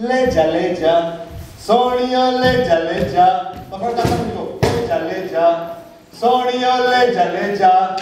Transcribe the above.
ले जा ले जा। सोनिया, ले जा ले जा। पकड़ जाता मुझको ले जा ले जा। सोनिया, ले जा ले जा।